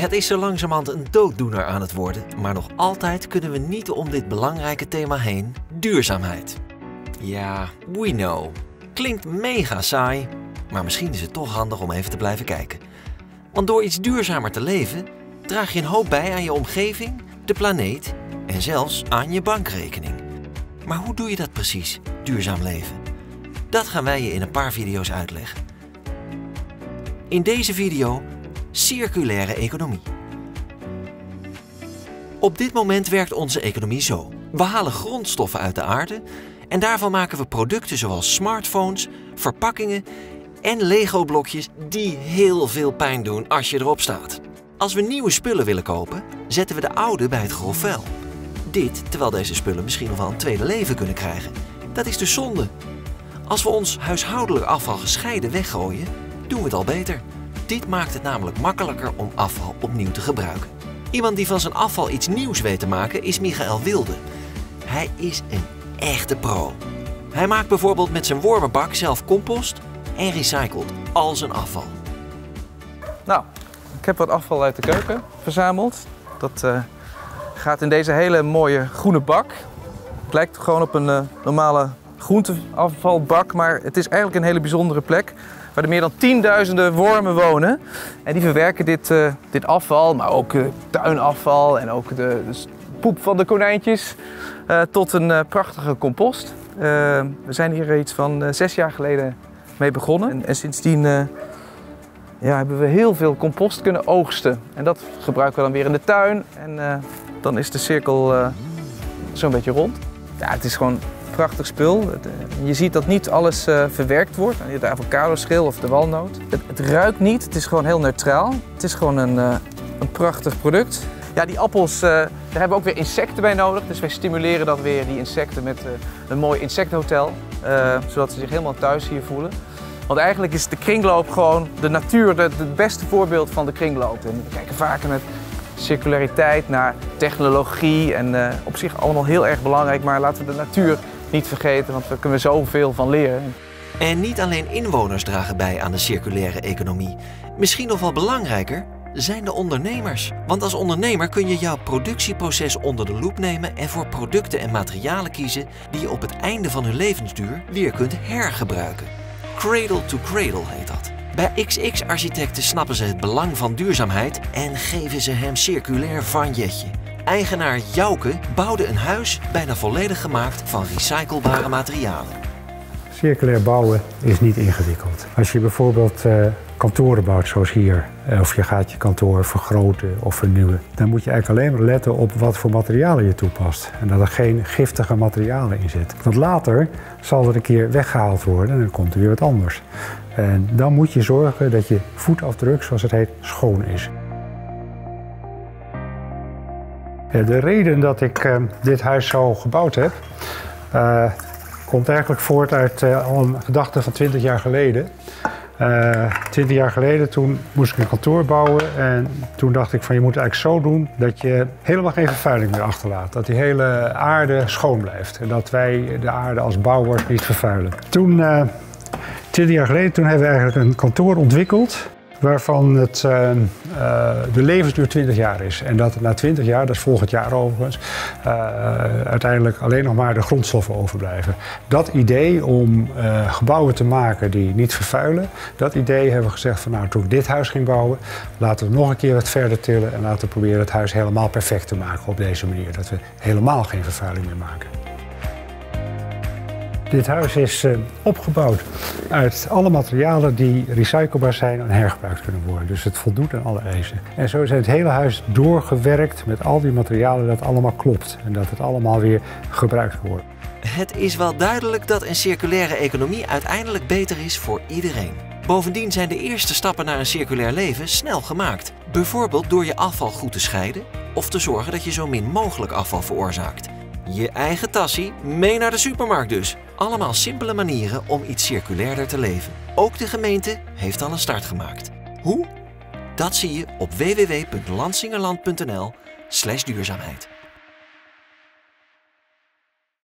Het is zo langzamerhand een dooddoener aan het worden, maar nog altijd kunnen we niet om dit belangrijke thema heen: duurzaamheid. Ja, we know. Klinkt mega saai, maar misschien is het toch handig om even te blijven kijken. Want door iets duurzamer te leven, draag je een hoop bij aan je omgeving, de planeet en zelfs aan je bankrekening. Maar hoe doe je dat precies, duurzaam leven? Dat gaan wij je in een paar video's uitleggen. In deze video circulaire economie. Op dit moment werkt onze economie zo. We halen grondstoffen uit de aarde en daarvan maken we producten zoals smartphones, verpakkingen en Lego-blokjes die heel veel pijn doen als je erop staat. Als we nieuwe spullen willen kopen, zetten we de oude bij het grof vuil. Dit terwijl deze spullen misschien nog wel een tweede leven kunnen krijgen. Dat is dus zonde. Als we ons huishoudelijk afval gescheiden weggooien, doen we het al beter. Dit maakt het namelijk makkelijker om afval opnieuw te gebruiken. Iemand die van zijn afval iets nieuws weet te maken is Michael Wilde. Hij is een echte pro. Hij maakt bijvoorbeeld met zijn wormenbak zelf compost en recycelt al zijn afval. Nou, ik heb wat afval uit de keuken verzameld. Dat uh, gaat in deze hele mooie groene bak. Het lijkt gewoon op een uh, normale groenteafvalbak, maar het is eigenlijk een hele bijzondere plek waar er meer dan tienduizenden wormen wonen. En die verwerken dit, uh, dit afval, maar ook uh, tuinafval en ook de, poep van de konijntjes, uh, tot een prachtige compost. we zijn hier iets van zes jaar geleden mee begonnen. En, en sindsdien ja, hebben we heel veel compost kunnen oogsten. En dat gebruiken we dan weer in de tuin. En dan is de cirkel zo'n beetje rond. Ja, het is gewoon prachtig spul. Eh, je ziet dat niet alles uh, verwerkt wordt. De avocado-schil of de walnoot. Het, ruikt niet, het is gewoon heel neutraal. Het is gewoon een, uh, een prachtig product. Ja, die appels, daar hebben we ook weer insecten bij nodig. Dus wij stimuleren dan weer die insecten met een mooi insecthotel. zodat ze zich helemaal thuis hier voelen. Want eigenlijk is de kringloop gewoon de natuur het beste voorbeeld van de kringloop. En we kijken vaker met circulariteit naar technologie en op zich allemaal heel erg belangrijk. Maar laten we de natuur niet vergeten, want daar kunnen we zoveel van leren. En niet alleen inwoners dragen bij aan de circulaire economie. Misschien nog wel belangrijker zijn de ondernemers. Want als ondernemer kun je jouw productieproces onder de loep nemen en voor producten en materialen kiezen die je op het einde van hun levensduur weer kunt hergebruiken. Cradle to cradle heet dat. Bij XX Architecten snappen ze het belang van duurzaamheid en geven ze hem circulair vanjetje. Eigenaar Jouke bouwde een huis bijna volledig gemaakt van recyclebare materialen. Circulair bouwen is niet ingewikkeld. Als je bijvoorbeeld uh, kantoren bouwt zoals hier, eh, of je gaat je kantoor vergroten of vernieuwen, dan moet je eigenlijk alleen maar letten op wat voor materialen je toepast. En dat er geen giftige materialen in zitten. Want later zal er een keer weggehaald worden en dan komt er weer wat anders. En dan moet je zorgen dat je voetafdruk, zoals het heet, schoon is. De reden dat ik uh, dit huis zo gebouwd heb, uh, komt eigenlijk voort uit uh, een gedachte van 20 jaar geleden. 20 jaar geleden toen moest ik een kantoor bouwen en toen dacht ik van je moet het eigenlijk zo doen dat je helemaal geen vervuiling meer achterlaat. Dat die hele aarde schoon blijft en dat wij de aarde als bouwers niet vervuilen. Toen, 20 jaar geleden, toen hebben we eigenlijk een kantoor ontwikkeld waarvan het, uh, de levensduur 20 jaar is. En dat na 20 jaar, dat is volgend jaar overigens, uh, uiteindelijk alleen nog maar de grondstoffen overblijven. Dat idee om gebouwen te maken die niet vervuilen, dat idee hebben we gezegd van nou toen ik dit huis ging bouwen, laten we nog een keer wat verder tillen en laten we proberen het huis helemaal perfect te maken op deze manier. Dat we helemaal geen vervuiling meer maken. Dit huis is uh, opgebouwd uit alle materialen die recyclebaar zijn en hergebruikt kunnen worden. Dus het voldoet aan alle eisen. En zo is het hele huis doorgewerkt met al die materialen dat allemaal klopt. En dat het allemaal weer gebruikt wordt. Het is wel duidelijk dat een circulaire economie uiteindelijk beter is voor iedereen. Bovendien zijn de eerste stappen naar een circulair leven snel gemaakt. Bijvoorbeeld door je afval goed te scheiden of te zorgen dat je zo min mogelijk afval veroorzaakt. Je eigen tassie mee naar de supermarkt dus. Allemaal simpele manieren om iets circulairder te leven. Ook de gemeente heeft al een start gemaakt. Hoe? Dat zie je op www.lansingerland.nl duurzaamheid.